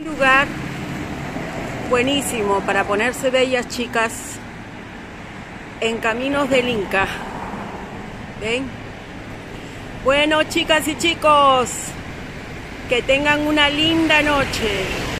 Un lugar buenísimo para ponerse bellas chicas en caminos del Inca. ¿Ven? Bueno, chicas y chicos, que tengan una linda noche.